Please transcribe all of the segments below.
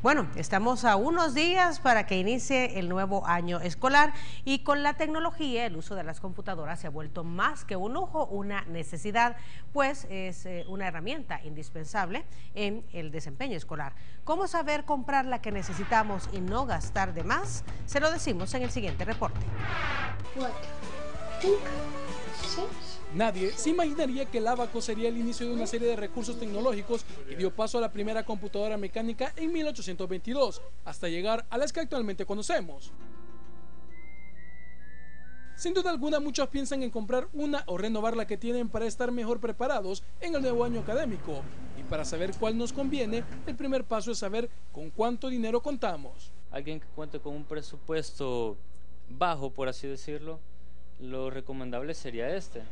Bueno, estamos a unos días para que inicie el nuevo año escolar y con la tecnología el uso de las computadoras se ha vuelto más que un lujo, una necesidad, pues es eh, una herramienta indispensable en el desempeño escolar. ¿Cómo saber comprar la que necesitamos y no gastar de más? Se lo decimos en el siguiente reporte. Nadie se imaginaría que el abaco sería el inicio de una serie de recursos tecnológicos que dio paso a la primera computadora mecánica en 1822, hasta llegar a las que actualmente conocemos. Sin duda alguna, muchos piensan en comprar una o renovar la que tienen para estar mejor preparados en el nuevo año académico. Y para saber cuál nos conviene, el primer paso es saber con cuánto dinero contamos. Alguien que cuente con un presupuesto bajo, por así decirlo, lo recomendable sería este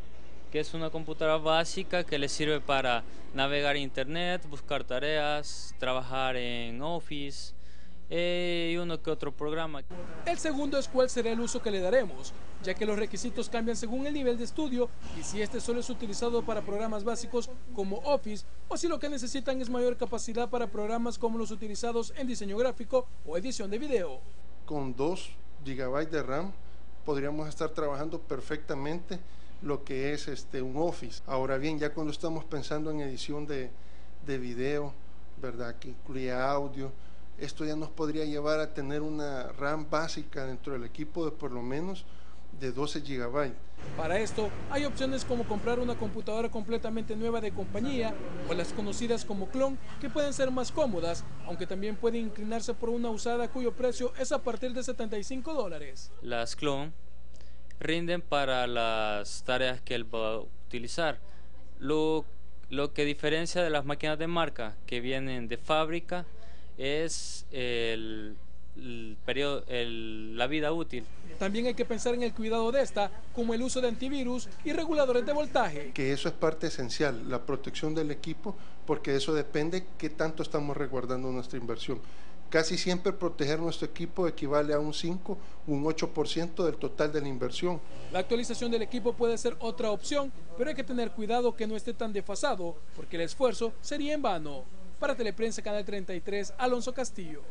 que es una computadora básica que le sirve para navegar internet, buscar tareas, trabajar en Office eh, y uno que otro programa. El segundo es cuál será el uso que le daremos, ya que los requisitos cambian según el nivel de estudio y si este solo es utilizado para programas básicos como Office o si lo que necesitan es mayor capacidad para programas como los utilizados en diseño gráfico o edición de video. Con 2 GB de RAM podríamos estar trabajando perfectamente lo que es este, un Office. Ahora bien, ya cuando estamos pensando en edición de, de video, ¿verdad? Que incluye audio, esto ya nos podría llevar a tener una RAM básica dentro del equipo de por lo menos de 12 GB. Para esto hay opciones como comprar una computadora completamente nueva de compañía o las conocidas como clon que pueden ser más cómodas, aunque también puede inclinarse por una usada cuyo precio es a partir de 75 dólares. Las clon rinden para las tareas que él va a utilizar. Lo, lo que diferencia de las máquinas de marca que vienen de fábrica es el, periodo, la vida útil. También hay que pensar en el cuidado de esta, como el uso de antivirus y reguladores de voltaje. Que eso es parte esencial, la protección del equipo, porque eso depende qué tanto estamos resguardando nuestra inversión. Casi siempre proteger nuestro equipo equivale a un 5, un 8% del total de la inversión. La actualización del equipo puede ser otra opción, pero hay que tener cuidado que no esté tan desfasado, porque el esfuerzo sería en vano. Para Teleprensa Canal 33, Alonso Castillo.